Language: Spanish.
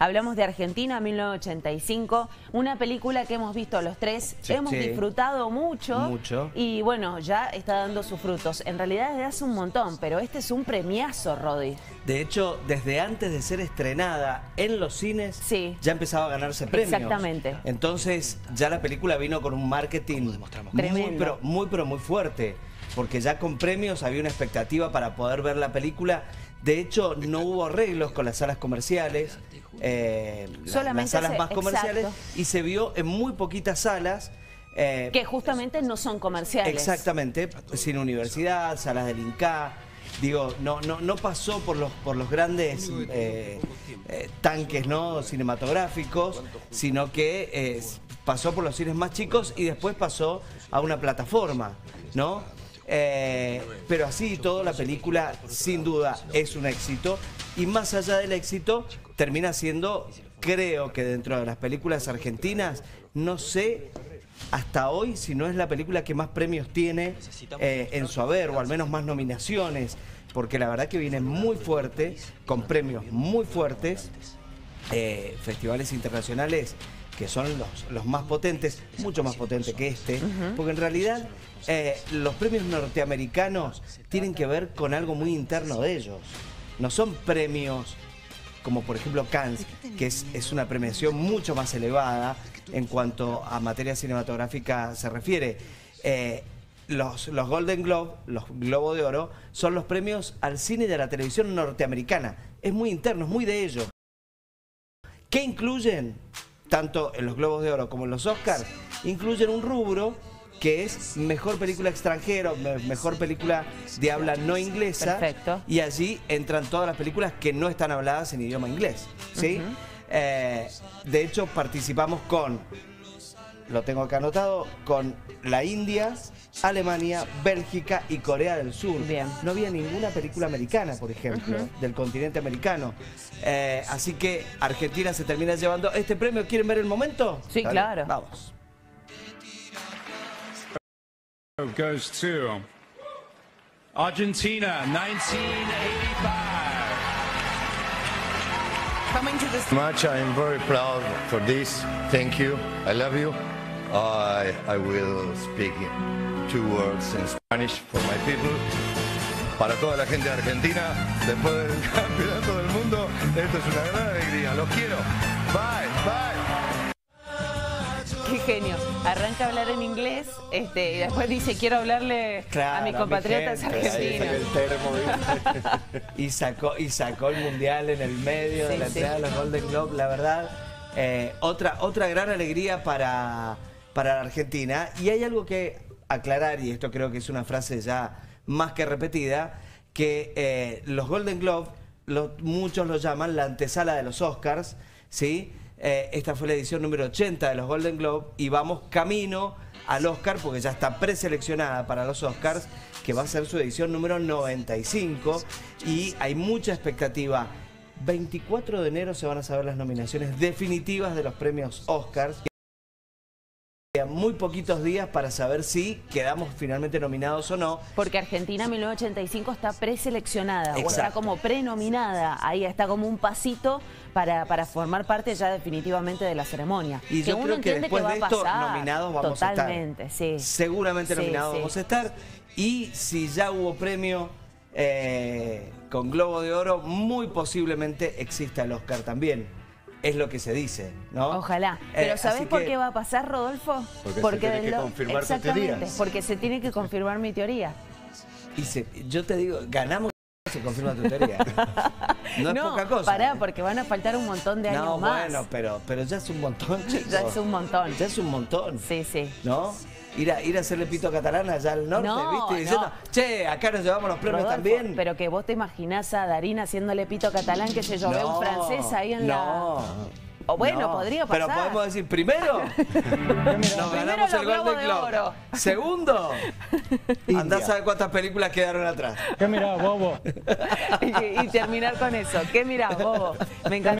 Hablamos de Argentina 1985, una película que hemos visto los tres, Sí, hemos sí. disfrutado mucho, Mucho. y bueno, ya está dando sus frutos. En realidad desde hace un montón, pero este es un premiazo, Rodi. De hecho, desde antes de ser estrenada en los cines, Sí. ya empezaba a ganarse premios. Exactamente. Entonces, ya la película vino con un marketing muy pero, muy, pero muy fuerte. Porque ya con premios había una expectativa para poder ver la película. De hecho, no hubo arreglos con las salas comerciales, eh, la- Solamente las salas más comerciales, exacto. y se vio en muy poquitas salas. eh, Que justamente no son comerciales. Exactamente, sin universidad, salas del INCA. Digo, no, no, no pasó por los, por los grandes eh, eh, tanques ¿no? cinematográficos, sino que pasó por los cines más chicos y después pasó a una plataforma, ¿no? Eh, pero así y todo, la película sin duda es un éxito. Y más allá del éxito, termina siendo, creo que dentro de las películas argentinas, no sé hasta hoy, si no es la película que más premios tiene eh, en su haber, o al menos más nominaciones, porque la verdad que viene muy fuerte, con premios muy fuertes, eh, festivales internacionales que son los, los más potentes, mucho más potentes que este, porque en realidad eh, los premios norteamericanos tienen que ver con algo muy interno de ellos, no son premios como por ejemplo Cannes, que es, es una premiación mucho más elevada en cuanto a materia cinematográfica se refiere. Eh, los, los Golden Globe, los Globo de Oro, son los premios al cine a la televisión norteamericana. Es muy interno, es muy de ellos. ¿Qué incluyen? Tanto en los Globos de Oro como en los Oscars, incluyen un rubro que es mejor película extranjera, mejor película de habla no inglesa. Perfecto. Y allí entran todas las películas que no están habladas en idioma inglés. ¿sí? Eh, de hecho, participamos con, lo tengo acá anotado, con la India, Alemania, Bélgica y Corea del Sur. Bien. No había ninguna película americana, por ejemplo, del continente americano. Eh, así que Argentina se termina llevando este premio. ¿Quieren ver el momento? Sí, Dale, claro. Vamos. goes to Argentina, 1985. Coming to the much. I'm very proud for this. Thank you. I love you. I, I will speak two words in Spanish for my people. Para toda la gente de Argentina, después del campeonato del mundo, esto es una gran alegría. Los quiero. Bye, bye. Qué genio. Arranca a hablar en inglés este, y después dice, quiero hablarle a mis compatriotas argentinos. y sacó y sacó el mundial en el medio Sí, de la sí. entrega de los Golden Globe, la verdad. eh, otra, otra gran alegría para, para la Argentina. Y hay algo que aclarar, y esto creo que es una frase ya más que repetida, que eh, los Golden Globe, lo- muchos lo llaman la antesala de los Oscars, ¿sí? Eh, esta fue la edición número 80 de los Golden Globe y vamos camino al Oscar porque ya está preseleccionada para los Oscars, que va a ser su edición número 95 y hay mucha expectativa. 24 de enero se van a saber las nominaciones definitivas de los premios Oscars. Quedan muy poquitos días para saber si quedamos finalmente nominados o no. Porque Argentina 1985 está preseleccionada o está como prenominada. Ahí está como un pasito para, para formar parte ya definitivamente de la ceremonia. Y yo uno creo que después va de esto, pasar. nominados vamos a estar. Totalmente, sí. Seguramente Sí, nominados sí. vamos a estar. Y si ya hubo premio eh, con Globo de Oro, muy posiblemente exista el Oscar también. Es lo que se dice, ¿no? Ojalá. Eh, Pero ¿sabés así por que- qué va a pasar, Rodolfo? Porque se tiene que lo- confirmar tu Exactamente, teoría. porque se tiene que confirmar mi teoría. Y se- yo te digo, ganamos se confirma tu teoría. No es poca cosa. pará, ¿eh? porque van a faltar un montón de años No, más. bueno, pero, pero ya es un montón, chicos. Ya es un montón. Ya es un montón. Sí, sí. ¿No? Ir a, ir a hacerle pito catalán allá al norte, No, ¿viste? no. Diciendo, che, acá nos llevamos los premios Rodolfo, también. Pero que vos te imaginás a Darín haciéndole pito catalán, que se yo, ve un No, francés ahí en la... no. O bueno, No, podría pasar. Pero podemos decir, primero, nos ganamos los el Golden de Globe. Oro. Segundo, andá a saber cuántas películas quedaron atrás. ¿Qué mirá, bobo? y, y terminar con eso. ¿Qué mirás, bobo? Me encanta.